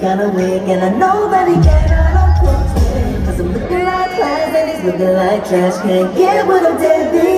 Got a wig, And I know that he got out of Cause I'm looking like class and he's looking like trash. Can't get what I'm dead